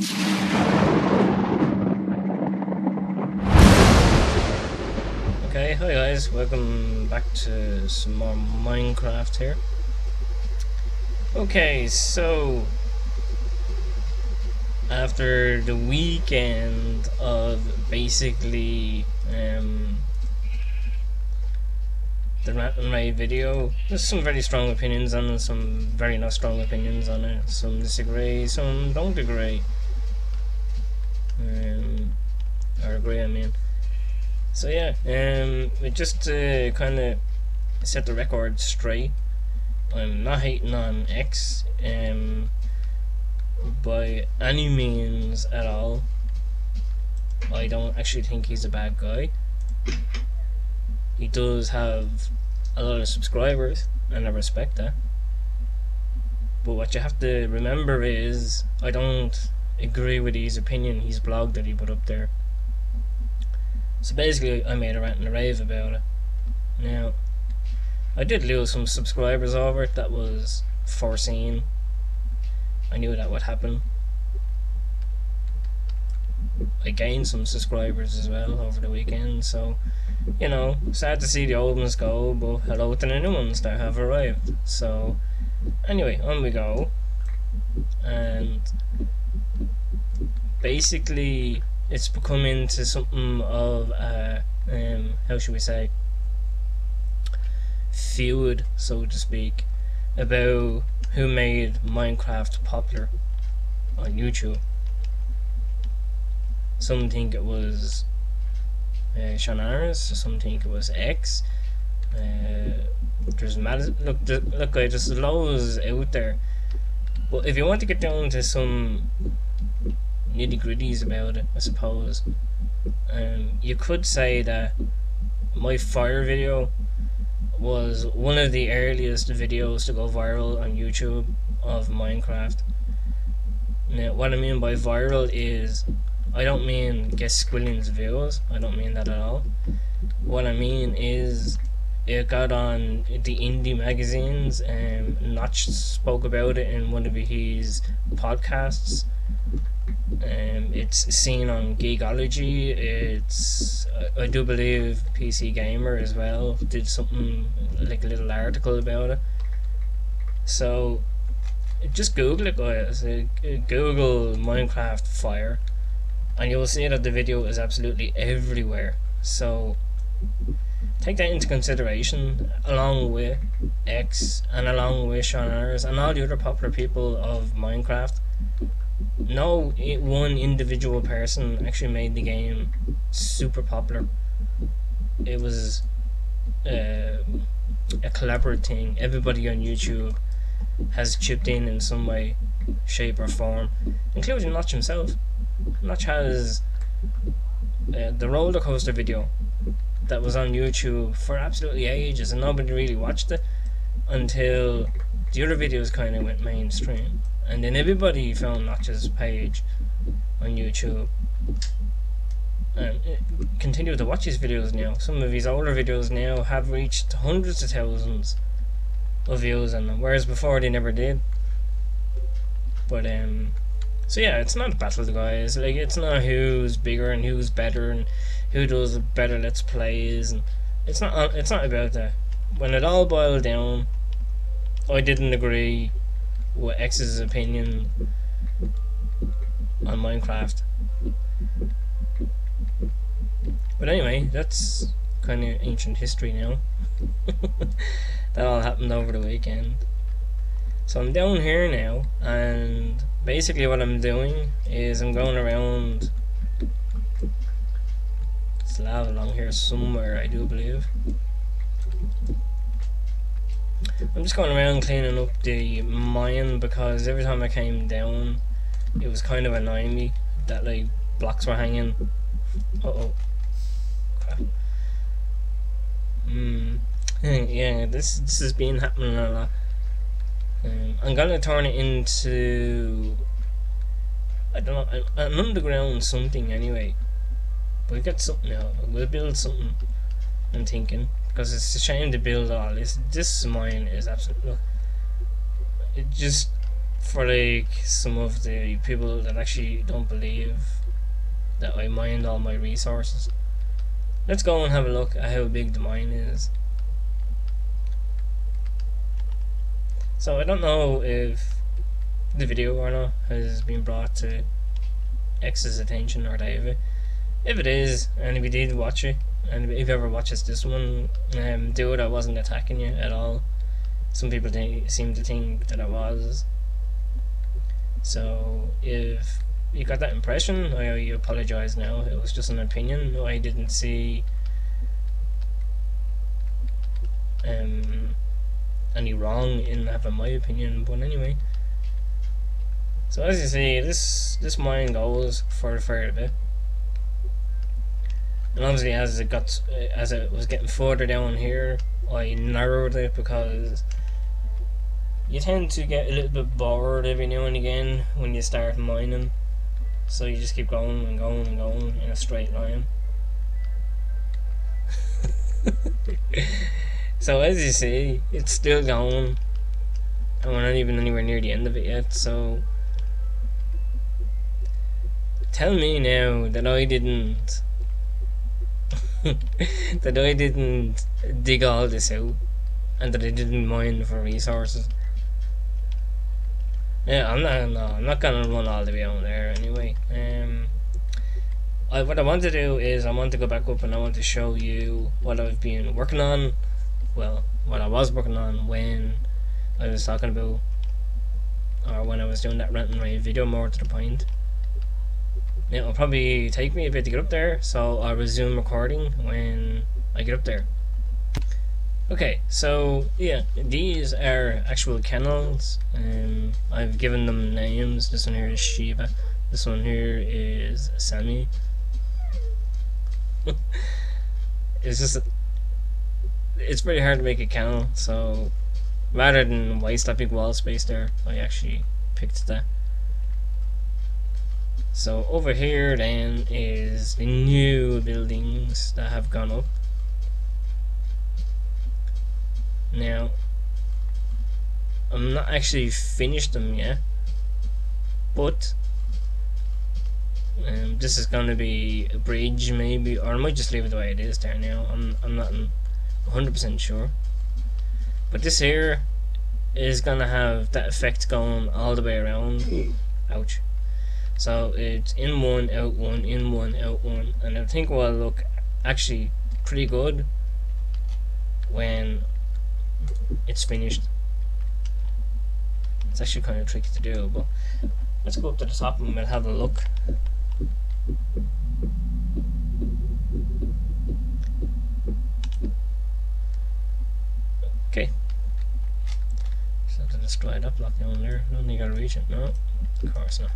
Okay, hi guys, welcome back to some more Minecraft here. Okay, so after the weekend of basically um, the rant and rave video, there's some very strong opinions on it, some very not strong opinions on it, some disagree, some don't agree. Um, agree, I mean. So yeah, um, we just uh, kind of set the record straight. I'm not hating on X um, by any means at all. I don't actually think he's a bad guy. He does have a lot of subscribers, and I respect that. But what you have to remember is, I don't agree with his opinion, his blog that he put up there. So basically, I made a rant and a rave about it. Now, I did lose some subscribers over it. That was foreseen. I knew that would happen. I gained some subscribers as well over the weekend, so you know, sad to see the old ones go, but hello to the new ones that have arrived. So, anyway, on we go, and basically, it's become to something of a um, how should we say feud, so to speak, about who made Minecraft popular on YouTube. Some think it was uh, Sean some think it was X. Uh, there's look, look, there's loads out there. But if you want to get down to some nitty gritties about it, I suppose. Um, you could say that my fire video was one of the earliest videos to go viral on YouTube of Minecraft. Now, what I mean by viral is I don't mean get squillions views. I don't mean that at all. What I mean is it got on the indie magazines and Notch spoke about it in one of his podcasts it's seen on Geekologie. It's I, do believe PC Gamer as well did something like a little article about it. So just Google it, guys. Uh, Google Minecraft Fire, and you will see that the video is absolutely everywhere. So take that into consideration, along with X and along with Sean and all the other popular people of Minecraft no one individual person actually made the game super popular. It was uh, a collaborative thing. Everybody on YouTube has chipped in in some way, shape, or form, including Notch himself. Notch has uh, the roller coaster video that was on YouTube for absolutely ages, and nobody really watched it until the other videos kind of went mainstream and then everybody found Notch's page on YouTube and continue to watch his videos now. Some of his older videos now have reached hundreds of thousands of views on them, whereas before they never did. But um, so yeah, it's not a battle guys. Like it's not who's bigger and who's better and who does better let's plays and it's not. Uh, it's not about that. When it all boiled down, I didn't agree what X's opinion on Minecraft. But anyway, that's kind of ancient history now. that all happened over the weekend. So I'm down here now, and basically what I'm doing is I'm going around. It's lava along here somewhere, I do believe. I'm just going around cleaning up the mine because every time I came down it was kind of annoying me that like blocks were hanging. Uh oh. Crap. Hmm. Yeah, this this has been happening a lot. Um, I'm gonna turn it into I don't know an, underground something anyway. we got something now. We'll build something. I'm thinking because it's a shame to build all this. This mine is absolutely. It just for like some of the people that actually don't believe that I mined all my resources. Let's go and have a look at how big the mine is. So I don't know if the video or not has been brought to X's attention or David. If it is, and if you did watch it, and if you ever watches this one, um, do it. I wasn't attacking you at all. Some people think, seem to think that I was. So if you got that impression, I owe you apologise now. It was just an opinion. I didn't see um, any wrong in having my opinion, but anyway. So as you see, this this mine goes for a fair bit, and obviously as it got uh, as it was getting further down here, I narrowed it because you tend to get a little bit bored every now and again when you start mining, so you just keep going and going and going in a straight line. so as you see, it's still going, and we're not even anywhere near the end of it yet. So tell me now that I didn't that I didn't dig all this out and that I didn't mine for resources. Yeah, I'm not. No, I'm not gonna run all the way out there anyway. Um, I, what I want to do is I want to go back up and I want to show you what I've been working on. Well, what I was working on when I was talking about, or when I was doing that rant and rave video. More to the point. It'll probably take me a bit to get up there, so I'll resume recording when I get up there. Okay, so yeah, these are actual kennels. Um, I've given them names. This one here is Shiva. This one here is Sammy. it's just, it's pretty hard to make a kennel. So rather than waste that big wall space there, I actually picked that. So over here then is the new buildings that have gone up. Now, I'm not actually finished them yet, but um, this is going to be a bridge maybe, or I might just leave it the way it is there now. I'm, I'm not 100% sure. But this here is going to have that effect going all the way around. Ouch. So it's in one, out one, in one, out one, and I think will look actually pretty good when it's finished. It's actually kind of tricky to do, but let's go up to the top and we'll have a look. Okay. So to destroy that block down there. Don't think I'll reach it. No, of course not.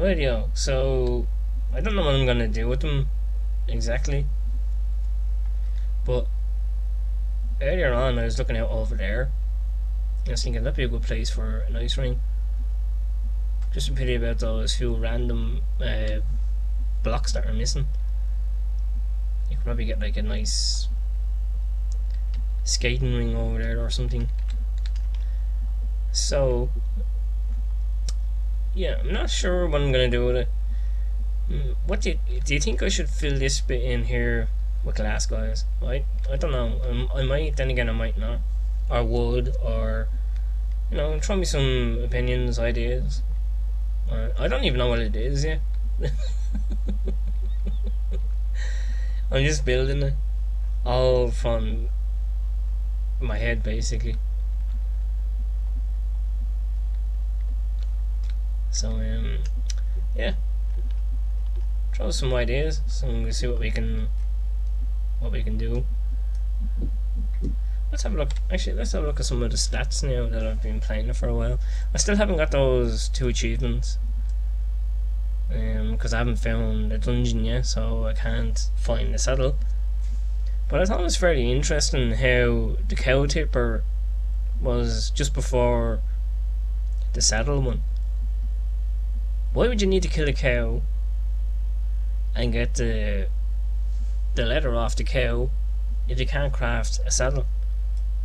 Radio. So I don't know what I'm gonna do with them exactly. But earlier on, I was looking out over there. I was thinking that'd be a good place for an ice ring. Just a pity about those few random uh, blocks that are missing. You could probably get like a nice skating ring over there or something. So, yeah, I'm not sure what I'm gonna do with it. Hmm, what do you, do you think I should fill this bit in here with glass guys. I I don't know. Um, I might. Then again, I might not. Or would. Or you know, throw me some opinions, ideas. I don't even know what it is yet. I'm just building it all from my head, basically. So um, yeah. Throw some ideas. So we'll see what we can what we can do. Let's have a look. Actually, let's have a look at some of the stats now that I've been playing for a while. I still haven't got those two achievements. Um, Because I haven't found a dungeon yet, so I can't find the saddle. But I thought it was fairly interesting how the cow tipper was just before the saddle one. Why would you need to kill a cow and get the the leather off the cow if you can't craft a saddle.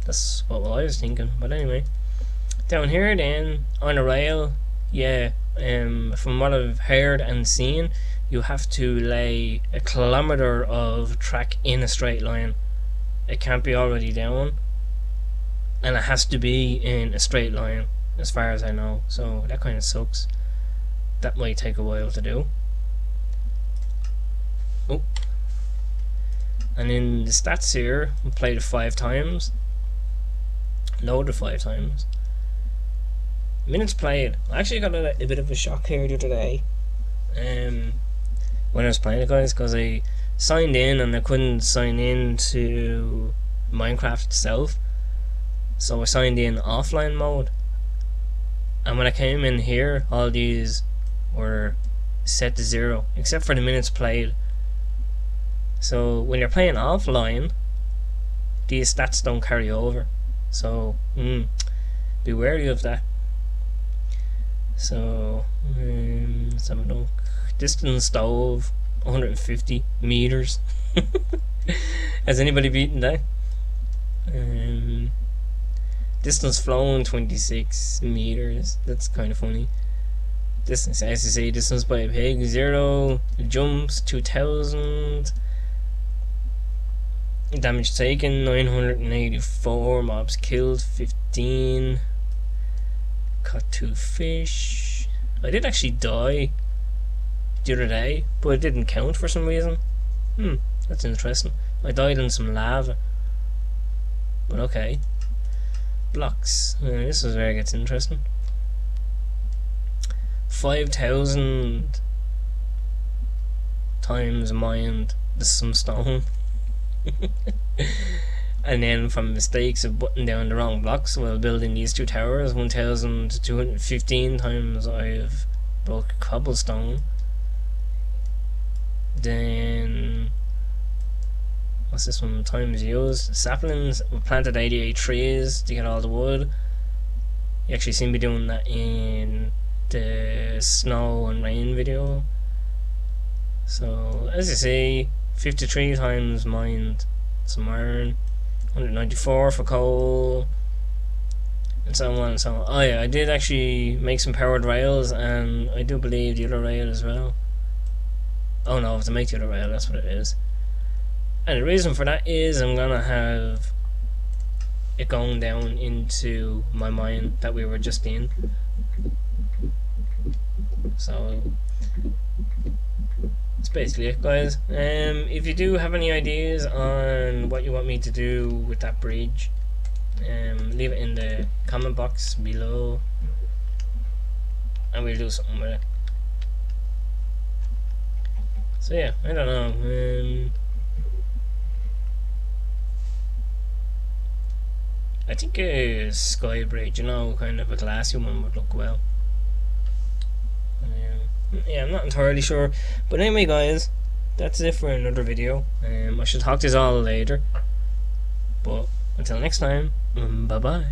That's what I was thinking. But anyway, down here then on a rail, yeah. Um, from what I've heard and seen, you have to lay a kilometer of track in a straight line. It can't be already down, and it has to be in a straight line, as far as I know. So that kind of sucks. That might take a while to do. Oh. And in the stats here, we played it five times. Loaded five times. Minutes played. I actually got a, a bit of a shock here the other day. Um, when I was playing it, guys, because I signed in and I couldn't sign in to Minecraft itself. So I signed in offline mode. And when I came in here, all these were set to zero, except for the minutes played. So when you're playing offline, these stats don't carry over. So mm, be wary of that. So um, let's. Distance dove 150 meters. Has anybody beaten that? Um, distance flown 26 meters. That's kind of funny. Distance, as you say, distance by a pig zero. Jumps 2000. Damage taken 984. Mobs killed 15. Caught two fish. I did actually die the other day, but it didn't count for some reason. Hmm, that's interesting. I died in some lava. But okay. Blocks. Uh, this is where it gets interesting. 5,000 times mined the some stone. and then from mistakes of putting down the wrong blocks while building these two towers, 1215 times I've broke cobblestone. Then what's this one? Times used. Saplings we planted 88 trees to get all the wood. You actually seen me doing that in the snow and rain video. So as you see, 53 times mined some iron, 194 for coal, and so on and so on. Oh yeah, I did actually make some powered rails, and I do believe the other rail as well. Oh no, to make the other rail, that's what it is. And the reason for that is I'm gonna have it going down into my mine that we were just in. So that's basically it guys. Um, if you do have any ideas on what you want me to do with that bridge, um, leave it in the comment box below and we'll do something with it. So yeah, I don't know. Um, I think a sky bridge, you know, kind of a glassy one would look well. Yeah, I'm not entirely sure. But anyway, guys, that's it for another video. Um, I should talk to you all later. But until next time, um, bye bye.